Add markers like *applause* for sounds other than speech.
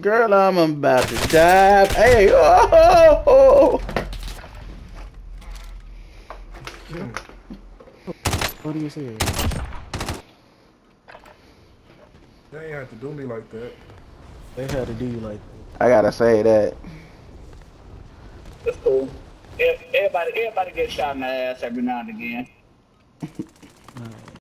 Girl, I'm about to die. Hey, oh, What do you say? They ain't have to do me like that. They had to do you like that. I gotta say that. That's cool. Everybody, everybody gets shot in the ass every now and again. *laughs*